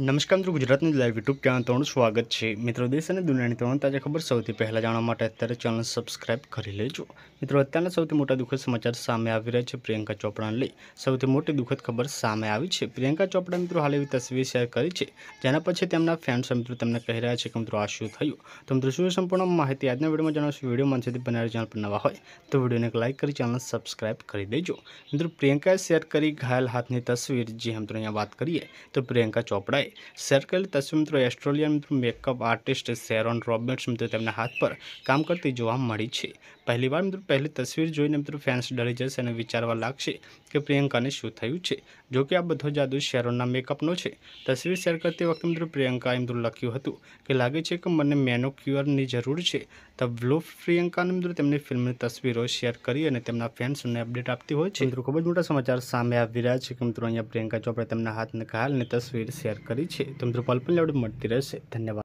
નમસ્કાર મિત્રો, ગુજરાતની લાઈવ યુટ્યુબ ચેનલ તમારું સ્વાગત છે. મિત્રો, દેશ અને દુનિયાની તમામ તાજા ખબર સૌથી પહેલાં જાણવા માટે અત્યારે ચેનલ સબસ્ક્રાઇબ કરી લેજો. મિત્રો, અત્યારના સૌથી મોટા દુઃખદ સમાચાર સામે આવી રહ્યા છે પ્રિયંકા ચોપડાને લઈ. સૌથી મોટી દુઃખદ ખબર સામે આવી છે. પ્રિયંકા ચોપડા મિત્રો, હાલ એવી તસવીર શેર કરી છે, જેના પછી તેમના ફેન્સ મિત્રો તેમને કહી રહ્યા છે કે, મિત્રો, આ શું થયું? તો મિત્રો, શું સંપૂર્ણ માહિતી આજના વિડીયોમાં જણાવશું. વીડિયો મનસેથી બનાવી ચેનલ પર નવા હોય, તો વિડીયોને લાઇક કરી ચેનલ સબસ્ક્રાઇબ કરી દેજો. મિત્રો, પ્રિયંકાએ શેર કરી ઘાયલ હાથની તસવીર, જે મિત્રો અહીંયા વાત કરીએ, તો પ્રિયંકા ચોપડાએ શેર કરેલી તસવીર મિત્રો ઓસ્ટ્રેલિયન મિત્રો મેકઅપ આર્ટિસ્ટ શેરોન રોબર્ટ્સ મિત્રો તેમના હાથ પર કામ કરતી જોવા મળી છે. પહેલીવાર મિત્રો પહેલી તસવીર જોઈને મિત્રો ફેન્સ ડરી જશે અને વિચારવા લાગશે કે પ્રિયંકાને શું થયું છે. જો કે આ બધો જાદુ શેરોનના મેકઅપનો છે. તસવીર શેર કરતી વખતે મિત્રો પ્રિયંકાએ મિત્રો લખ્યું હતું કે લાગે છે કે મને મેનોક્યુઅરની જરૂર છે. ધ વ્લો પ્રિયંકાને મિત્રો તેમની ફિલ્મની તસવીરો શેર કરી અને તેમના ફેન્સને અપડેટ આપતી હોય છે. મિત્રો ખૂબ જ મોટા સમાચાર સામે આવી રહ્યા છે કે મિત્રો અહીંયા પ્રિયંકા ચોપડા તેમના હાથને ઘાયલની તસવીર શેર કરી છે. તો મિત્રો પણ પલ મળતી રહેશે. ધન્યવાદ.